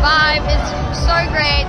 vibe. It's so great.